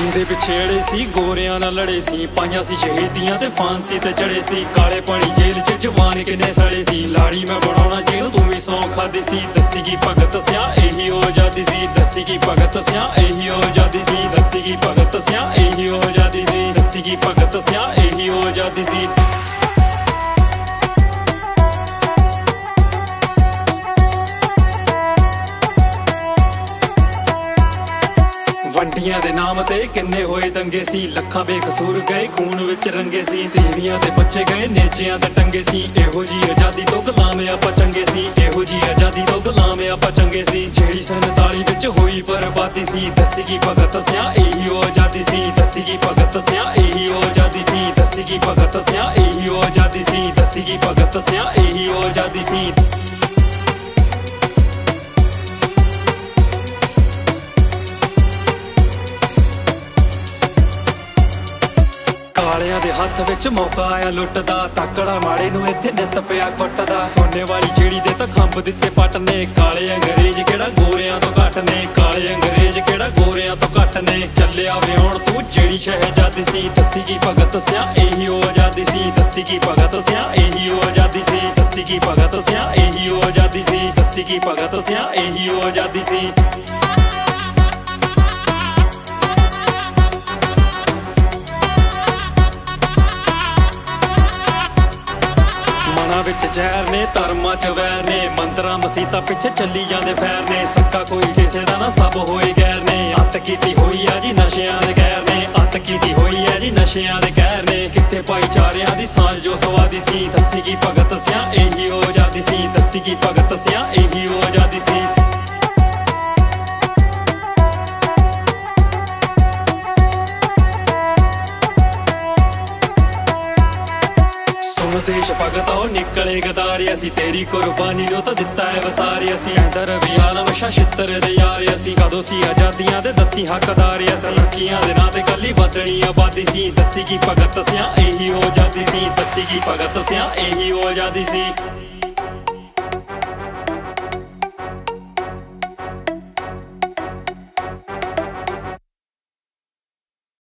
ਜਿਹਦੇ ਪਿਛੇੜੇ ਸੀ, ਗੋਰਿਆਂ ਨਾਲ ਲੜੇ ਸੀ, ਪਾਈਆਂ ਸੀ ਸ਼ਹੀਦੀਆਂ ਤੇ ਫਾਂਸੀ ਤੇ ਚੜੇ ਸੀ। ਕਾਲੇ ਪਾਣੀ ਜੇਲ੍ਹ 'ਚ ਜਵਾਨ ਕਿੰਨੇ ਸੜੇ ਸੀ। ਲਾੜੀ ਮੈਂ ਬਣਾਉਣਾ ਜੇਲ੍ਹ, ਤੂੰ ਵੀ ਸੌਂ ਖਾਦੀ ਸੀ। ਦੱਸੀ ਕੀ ਭਗਤ ਸਿਆ, ਇਹੀ ਹੋ ਆਜ਼ਾਦੀ ਸੀ। ਦੱਸੀ ਕੀ ਭਗਤ ਸਿਆ, ਇਹੀ ਹੋ ਆਜ਼ਾਦੀ ਸੀ। ਦੱਸੀ ਕੀ ਭਗਤ ਸਿਆ, ਇਹੀ ਹੋ ਆਜ਼ਾਦੀ ਸੀ। ਦੱਸੀ ਕੀ ਭਗਤ ਸਿਆ, ਇਹੀ ਹੋ ਆਜ਼ਾਦੀ ਸੀ। ਵੰਡੀਆਂ ਦੇ ਨਾਮ ਤੇ ਕਿੰਨੇ ਹੋਏ ਦੰਗੇ ਸੀ? ਲੱਖਾਂ ਬੇਕਸੂਰ ਗਏ, ਖੂਨ ਵਿੱਚ ਰੰਗੇ ਸੀ। ਦੇਵੀਆਂ ਤੇ ਬੱਚੇ ਗਏ, ਨੇਚਿਆਂ ਤੇ ਟੰਗੇ ਸੀ। ਇਹੋ ਜੀ ਆਜ਼ਾਦੀ ਤੋਂ ਗੁਲਾਮ ਆਪਾਂ ਚੰਗੇ ਸੀ। ਇਹੋ ਜੀ ਆਜ਼ਾਦੀ ਤੋਂ ਗੁਲਾਮ ਆਪਾਂ ਚੰਗੇ ਸੀ। ਜਿਹੜੀ 47 ਵਿੱਚ ਹੋਈ ਬਰਬਾਦੀ ਸੀ, ਦੱਸੀ ਕੀ ਭਗਤ ਸਿਆ, ਇਹੀ ਉਹ ਆਜ਼ਾਦੀ ਸੀ। ਦੱਸੀ ਕੀ ਭਗਤ ਸਿਆ, ਇਹੀ ਉਹ ਆਜ਼ਾਦੀ ਸੀ। ਦੱਸੀ ਕੀ ਭਗਤ ਸਿਆ, ਇਹੀ ਉਹ ਆਜ਼ਾਦੀ ਸੀ। ਦੱਸੀ ਕੀ ਭਗਤ ਸਿਆ, ਇਹੀ ਉਹ ਆਜ਼ਾਦੀ ਸੀ। ਦੇ ਹੱਥ ਵਿੱਚ ਮੌਕਾ ਆਇਆ ਲੁੱਟਦਾ, ਤਾਕੜਾ ਮਾੜੇ ਨੂੰ ਇੱਥੇ ਨਿੱਤ ਪਿਆ ਕੁੱਟਦਾ। ਸੋਨੇ ਵਾਲੀ ਜਿਹੜੀ ਦੇ ਤਾਂ ਖੰਭ ਦਿੱਤੇ ਪੱਟ ਨੇ ਕਾਲੇ ਅੰਗਰੇਜ਼ ਕਿਹੜਾ ਗੋਰਿਆਂ ਤੋਂ ਘੱਟ ਨੇ? ਕਾਲੇ ਅੰਗਰੇਜ਼ ਕਿਹੜਾ ਗੋਰਿਆਂ ਤੋਂ ਘੱਟ ਨੇ? ਚੱਲਿਆ ਵਿਆਉਣ ਤੂੰ ਜਿਹੜੀ ਸ਼ਹਿਜ਼ਾਦੀ ਸੀ, ਦੱਸੀ ਕੀ ਭਗਤ ਸਿਆ, ਇਹੀ ਉਹ ਆਜ਼ਾਦੀ ਸੀ। ਦੱਸੀ ਕੀ ਭਗਤ ਸਿਆ, ਇਹੀ ਉਹ ਆਜ਼ਾਦੀ ਸੀ। ਦੱਸੀ ਕੀ ਭਗਤ ਸਿਆ, ਇਹੀ ਉਹ ਆਜ਼ਾਦੀ ਸੀ। ਦੱਸੀ ਕੀ ਭਗਤ ਸਿਆ, ਇਹੀ ਉਹ ਆਜ਼ਾਦੀ ਸੀ। ਵਿੱਚ ਜ਼ਹਿਰ ਨੇ, ਧਰਮਾਂ ਚ ਵੈਰ ਨੇ ਮੰਤਰਾਂ ਮਸੀਤਾਂ ਪਿੱਛੇ ਚੱਲੀ ਜਾਂਦੇ ਫੈਰ ਨੇ। ਸੱਕਾ ਕੋਈ ਕਿਸੇ ਦਾ ਨਾ ਸਭ ਹੋਏ ਗੈਰ ਨੇ। ਅੱਤ ਕੀਤੀ ਹੋਈ ਆ ਜੀ ਨਸ਼ਿਆਂ ਦੇ ਗੈਰ ਨੇ। ਅੱਤ ਕੀਤੀ ਹੋਈ ਆ ਜੀ ਨਸ਼ਿਆਂ ਦੇ ਗੈਰ ਨੇ। ਕਿੱਥੇ ਭਾਈਚਾਰਿਆਂ ਦੀ ਸਾਂਝ, ਜੋ ਸਵਾਦੀ ਸੀ। ਦੱਸੀ ਕੀ ਭਗਤ ਸਿਆ, ਇਹੀ ਉਹ ਆਜ਼ਾਦੀ ਸੀ। ਦੱਸੀ ਕੀ ਭਗਤ ਸਿਆ, ਇਹੀ ਉਹ ਆਜ਼ਾਦੀ ਸੀ। ਦੇਸ਼ ਭਗਤਾ, ਨਿਕਲੇ ਗਦਾਰੇ ਅਸੀਂ। ਤੇਰੀ ਕੁਰਬਾਨੀ ਨੂੰ ਤਾਂ ਦਿੱਤਾ ਹੈ ਵਸਾਰੇ ਅਸੀਂ। ਅੰਦਰ ਵੀ ਆਲਮ ਸ਼ਾਸ਼ਿੱਤਰ ਦੇ ਯਾਰ ਅਸੀਂ। ਕਦੋਂ ਸੀ ਆਜ਼ਾਦੀਆਂ ਦੇ ਦੱਸੀ ਹੱਕਦਾਰ ਅਸੀਂ। ਅੱਖੀਆਂ ਦੇ ਨਾਂ ਤੇ ਕੱਲੀ ਵਧਣੀ ਆਬਾਦੀ ਸੀ। ਦੱਸੀ ਕੀ ਭਗਤ ਸਿਆ ਇਹੀ ਹੋ ਆਜ਼ਾਦੀ ਸੀ। ਦੱਸੀ ਕੀ ਭਗਤ ਸਿਆ ਇਹੀ ਹੋ ਆਜ਼ਾਦੀ ਸੀ।